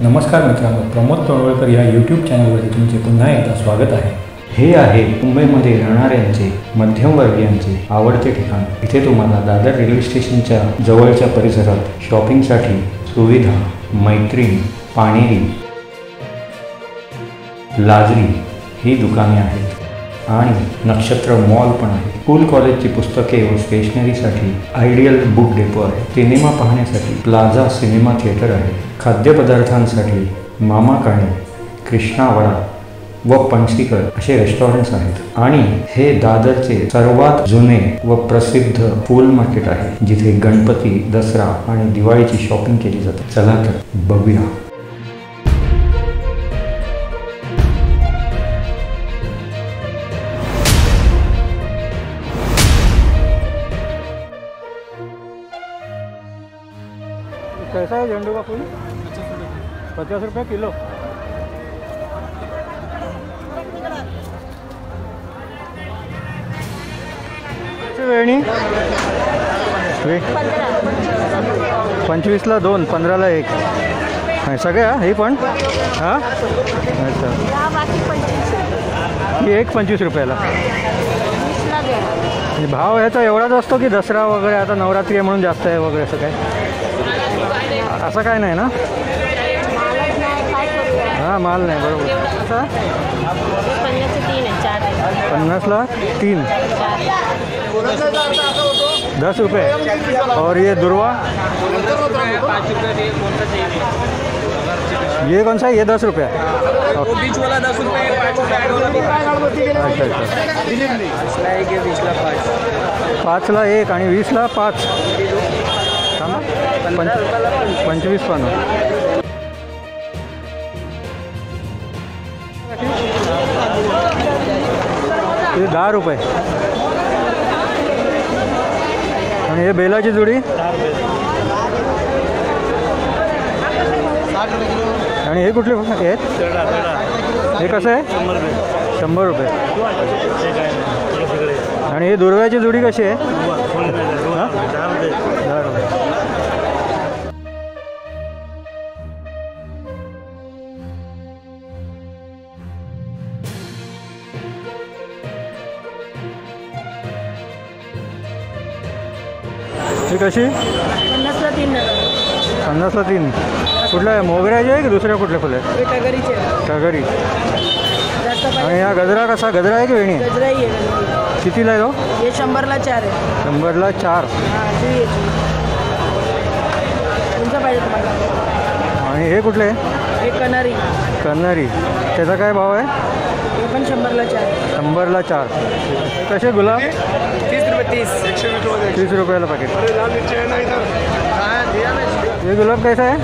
नमस्कार मित्रांनो प्रमोद तोंडवळकर या यूट्यूब चॅनलवरती तुमचे पुन्हा एकदा स्वागत आहे. हे आहे मुंबईमध्ये राहणाऱ्यांचे मध्यमवर्गीयांचे आवडते ठिकाण. इथे तुम्हाला दादर रेल्वे स्टेशनच्या जवळच्या परिसरात शॉपिंगसाठी सुविधा मैत्रीण पाणेरी लाजरी ही दुकाने आहेत. आणि नक्षत्र मॉल पण आहे. स्कूल कॉलेजची पुस्तके व स्टेशनरीसाठी आयडियल बुक डेपो आहे. सिनेमा पाहण्यासाठी प्लाझा सिनेमा थिएटर आहे. खाद्यपदार्थांसाठी मामा काणे कृष्णावडा व पंचीकर असे रेस्टॉरंट्स आहेत. आणि हे दादरचे सर्वात जुने व प्रसिद्ध फुल मार्केट आहे जिथे गणपती दसरा आणि दिवाळीची शॉपिंग केली जाते. चला तर बघूया. कैसा है झंडू का फूल? पचास रुपये किलो। वेणी। पंचवीसला दोन पंधराला एक. सगळ्या सगळे हा हे पण? हां? अच्छा. ही एक पंचवीस रुपयाला. भाव ह्याचा एवढाच असतो की दसरा वगैरे आता नवरात्री आहे म्हणून जास्त आहे वगैरे असं काय? असं काय नाही ना? हाँ माल नाही बरोबर। पन्नासला तीन। दस रुपये और ये दुर्वा? ये कौन सा ये दस रुपये बीच ला अच्छा, अच्छा। एक आणि वीसला पाच। थांबा. पंच पंचवीस पानं हे दहा रुपये. आणि हे बेलाची जुडी. आणि हे कुठले आहेत हे कसं आहे? शंभर रुपये. आणि हे दुर्व्याची जुडी कशी आहे? ही कशी? पन्नासला तीन पन्नासला तीन. कुठल्या आहे? मोगऱ्याची आहे की दुसऱ्या कुठल्या फुलं टगरी. आणि हा गजरा कसा? गजरा आहे की वेणी? आहे? गजराही आहे कितीला आहे तो? हे शंभरला चार आहे. शंभरला चार. हां आणि हे कुठले आहे? कनारी कन्नरी त्याचा काय भाव आहे? हे पण शंभरला चार शंभरला चार. कसे? गुलाब? तीस। रुपये तीस रुपये रुपयाला पाकिट इधर। ये गुलाब कैसा है?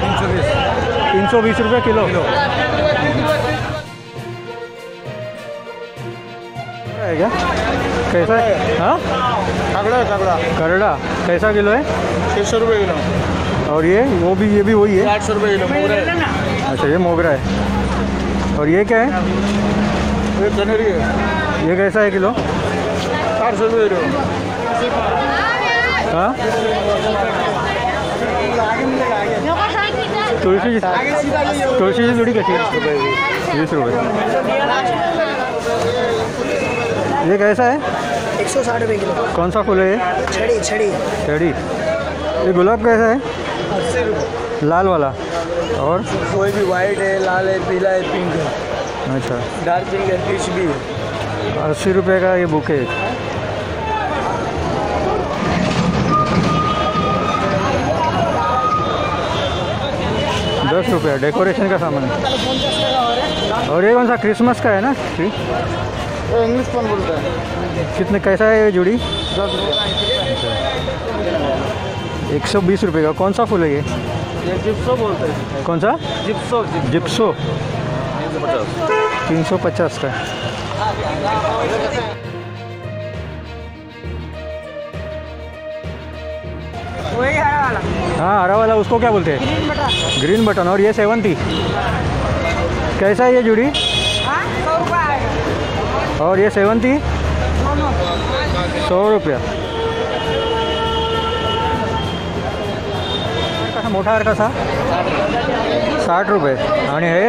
तीन सौ बीस। तीन सौ बीस रुपये किलो। है क्या कैसा है? हाँ? काकड़ा काकड़ा करड़ा कैसा किलो है? छः सौ रुपये किलो। और ये वो भी ये भी वही है? आठ सौ रुपये किलो मोगरा है। अच्छा ये मोगरा है। और ये क्या है? ये कनेरी है। ये कैसा है किलो? आठ सौ हाँ जुडी कशी आहे वीस रुपये ये कैसा है एक सौ साठ रुपये किलो कौन सा फूल है ये छड़ी छड़ी टेडी ये गुलाब कैसा है लाल वाला और कोई भी वाइट है लाल है पीला है पिंक है अच्छा डार्क पिंक है पीच भी है अस्सी रुपये का ये बुके है दस रुपये डेकोरेशन का सामान। और ये कौन सा क्रिसमस का है ना? वो इंग्लिश कौन बोलता है कितने, कैसा है ये जुड़ी? दस रुपये एक सौ बीस रुपये का। कौन सा फूल है ये? जिप्सो बोलते हैं कौन सा? जिप्सो। जिप्सो तीन सौ पचास का। वही हाँ हरा वाला उसको क्या बोलते हैं? ग्रीन बटर ग्रीन बटन और ये सेवंती कैसा है ये जुड़ी? हाँ और ये सेवंती सौ रुपया। कसा मोठा हार कसा साठ रुपये आणि हे?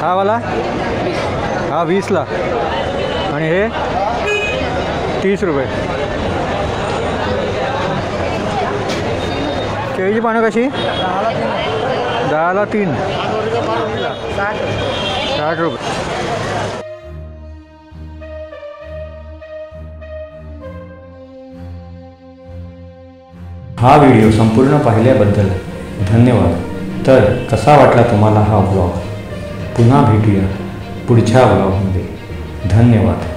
हा वाला? हा वीसला. आणि हे? तीस रुपये केळीची पानं कशी? दहाला तीन. साठ रुपये. हा व्हिडिओ संपूर्ण पाहिल्याबद्दल धन्यवाद. तर कसा वाटला तुम्हाला हा ब्लॉग पुन्हा भेटूया पुढच्या ब्लॉगमध्ये धन्यवाद.